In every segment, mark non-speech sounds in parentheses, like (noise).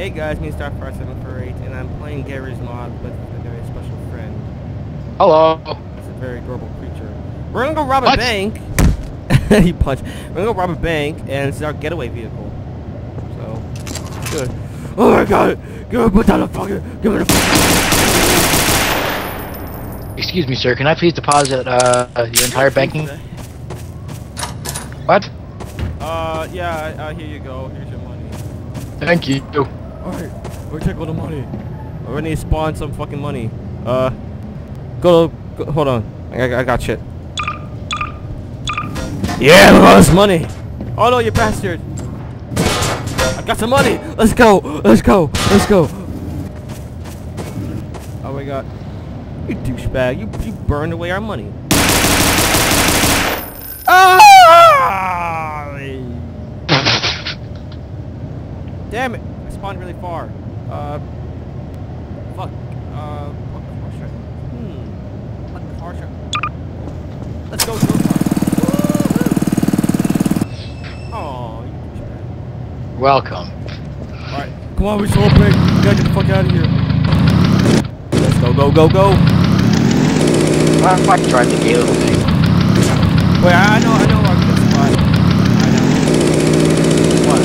Hey guys, me Starfire748, and I'm playing Garry's mod with a very special friend. Hello. It's a very adorable creature. We're gonna go rob a What? bank. (laughs) he punched. We're gonna go rob a bank, and it's our getaway vehicle. So, good. Oh my god! Give me the fucking. Give me the fucking. Excuse me, sir. Can I please deposit uh, your entire banking? What? Uh, yeah. Uh, here you go. Here's your money. Thank you. Alright, we'll check all the money. Need to spawn some fucking money. Uh, go, go hold on. I, got- I got shit. Yeah, all this money. Oh no, you bastard. I got some money. Let's go. Let's go. Let's go. Oh my god. You douchebag. You, you burned away our money. Ah! Damn it! I spawned really far. Uh, fuck. Uh, what car should I? Hmm. What car should I? Let's go, go. Oh, you. Welcome. Alright, come on, we should all break. We gotta get the fuck out of here. Let's go, go, go, go. Well, I can drive the gay little thing. Wait, I know, I know our good spot. I know. What?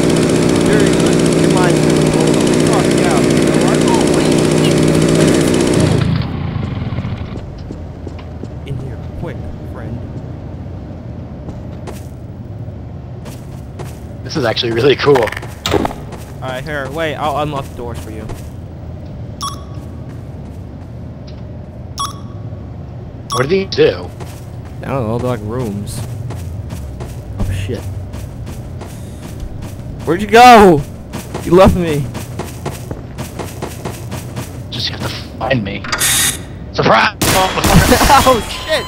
Very good. Your mind's gonna go. Fuck yeah. You know what? Oh, wait. In here, quick, friend. This is actually really cool. Alright, here, wait, I'll unlock the doors for you. What do these do? I don't know, they're like rooms. Oh shit. Where'd you go? You left me. Just have to find me. Surprise! (laughs) oh shit!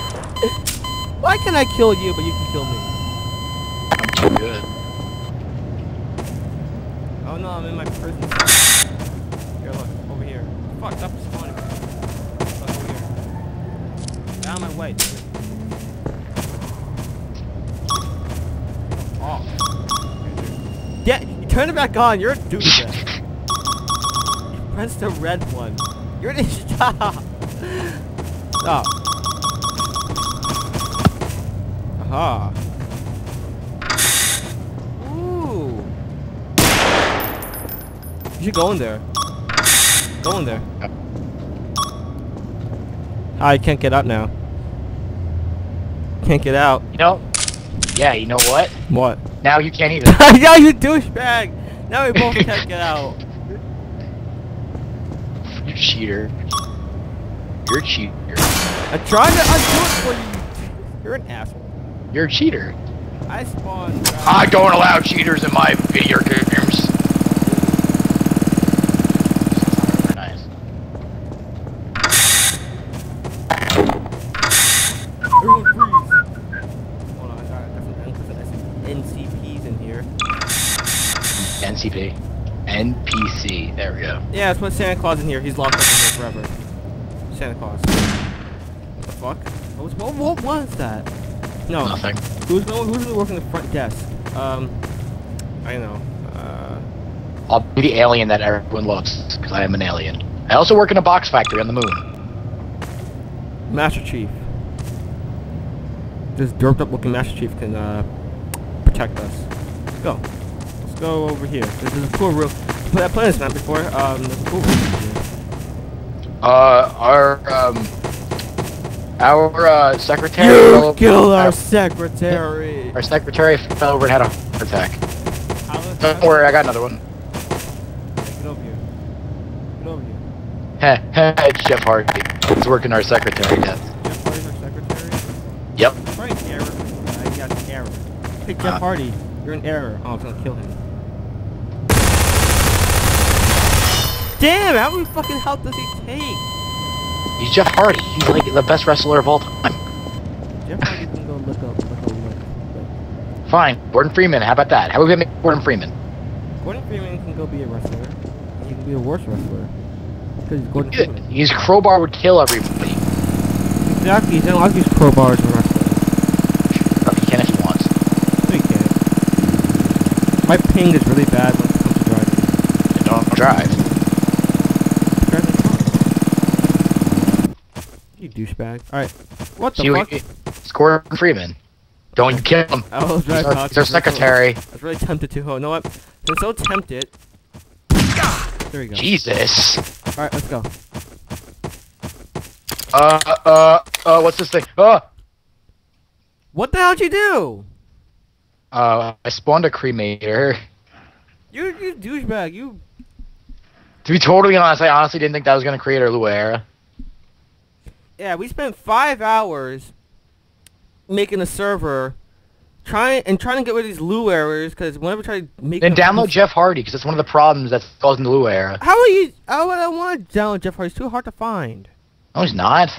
Why can I kill you but you can kill me? I'm too good. Oh no, I'm in my prison cell. Here, look, over here. Fuck, stop spawning. Look, over here. My way. Oh. Yeah, you turn it back on, you're a douchebag. you pressed the red one. You're an stop. (laughs) Stop. Aha. You should go in there. Go in there. I can't get out now. Can't get out. You know? Yeah, you know what? What? Now you can't either. (laughs) yeah, you douchebag! Now we both can't get out. You cheater. You're a cheater. I tried to undo it for you. You're an asshole. You're a cheater. I spawned. I don't allow cheaters in my video games. Nice. Everyone freeze! Hold on, I got, I got some, I got some NCPs in here. NCP. NPC. There we go. Yeah, let's put Santa Claus in here. He's locked up in here forever. Santa Claus. What the fuck? What was, what, what was that? No. Nothing. Who's going, who's gonna work in the front desk? Um, I know. Uh, I'll be the alien that everyone loves, because I am an alien. I also work in a box factory on the moon. Master Chief. This derped up looking Master Chief can, uh, protect us. Let's go. Let's go over here. This is a cool room. I played this map before. Um, there's a cool room. Uh, our, um, our, uh, secretary... You killed our our, secretary! our secretary fell over and had a heart attack. Don't worry, I got another one. Get over here. Get over here. Heh, heh, it's Jeff Hardy. He's working our secretary desk. Hey, Jeff Ah. Hardy, you're an error. Oh, I'm gonna kill him. Damn, how many fucking health does he take? He's Jeff Hardy. He's like the best wrestler of all time. Jeff Hardy can go look up, look up, look. Fine. Gordon Freeman, how about that? How about we make Gordon Freeman? Gordon Freeman can go be a wrestler. He can be a worse wrestler. Because Gordon Good. Freeman. His crowbar would kill everybody. Exactly, He's doesn't like to use crowbars as a wrestler. But he can if he wants. No, he can't. My ping is really bad when it comes to driving. Don't drive drive. Drive. You douchebag. Alright. What the See, fuck? we, it's Freeman. Don't you kill him. I He's our, talking he's our secretary. I was really tempted to. Oh, you know what? I'm so tempted. There we go. Jesus. Alright, let's go. Uh, uh, uh, what's this thing? Uh, What the hell did you do? Uh, I spawned a cremator. You you douchebag. You To be totally honest, I honestly didn't think that was gonna create a Lua error. Yeah, we spent five hours making a server, trying and trying to get rid of these Lua errors. Because whenever we try to make, Then download Jeff Hardy, because that's one of the problems that's causing the Lua error. How are you? Would I want to download Jeff Hardy? It's too hard to find. No, he's not.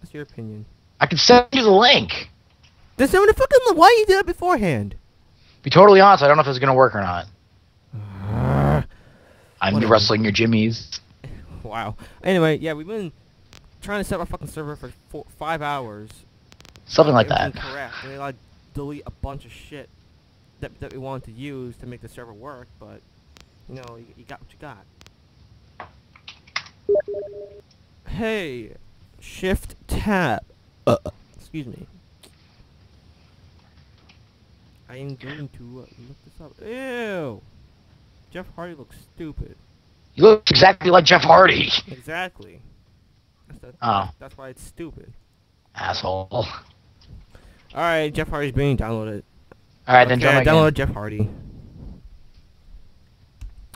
What's your opinion? I can send you the link. There's no fucking. Why you did that beforehand? Be totally honest, I don't know if it's gonna work or not. (sighs) I'm wrestling your jimmies. (laughs) Wow. Anyway, yeah, we've been trying to set up our fucking server for four, five hours. Something like that. Incorrect. And we like delete a bunch of shit that that we wanted to use to make the server work, but you know, you, you got what you got. Hey, shift tab. Uh, excuse me. I am going to uh, look this up. Ew. Jeff Hardy looks stupid. You look exactly like Jeff Hardy. Exactly. That's, that, Oh. that's why it's stupid. Asshole. Alright, Jeff Hardy's being downloaded. Alright, then okay, join I my game. Jeff Hardy.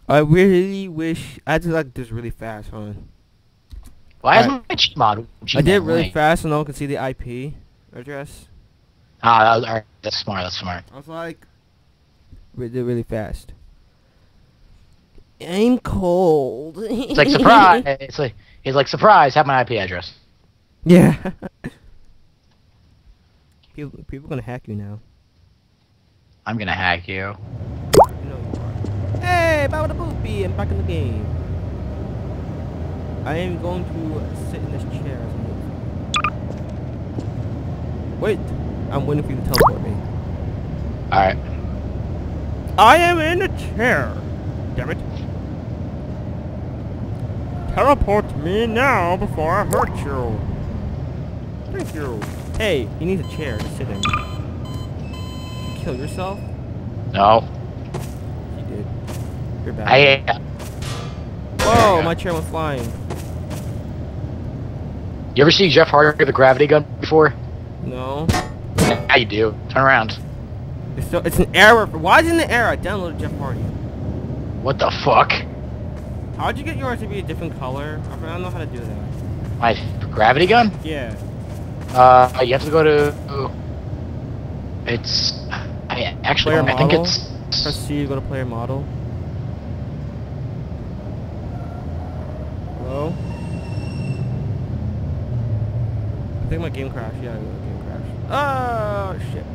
I really wish I did like this really fast, huh? Why is Alright. my cheat mod? I did it really fast so no one can see the IP address. Ah, that was, that's smart. That's smart. I was like, we did really fast. I'm cold. It's like surprise. it's like he's like surprise. Have my IP address. yeah. (laughs) people, people gonna hack you now. I'm gonna hack you. You know you are. Hey, Baba the Boopy, I'm back in the game. I am going to sit in this chair. as a move. Wait, I'm waiting for you to teleport me. Alright. I am in a chair. Damn it. Teleport me now before I hurt you. Thank you. Hey, he needs a chair to sit in. Did you kill yourself? No. You did. You're bad. I. Whoa, my chair went flying. You ever see Jeff Hardy with a gravity gun before? No. Yeah, you do. Turn around. It's, so, it's an error. Why is it an error? I downloaded Jeff Hardy. What the fuck? How'd you get yours to be a different color? I don't know how to do that. My gravity gun? Yeah. Uh, you have to go to. It's. I actually. Player I think model? it's. Press C to go to player model. Hello? I think my game crashed. Yeah, the game crashed. Oh, shit.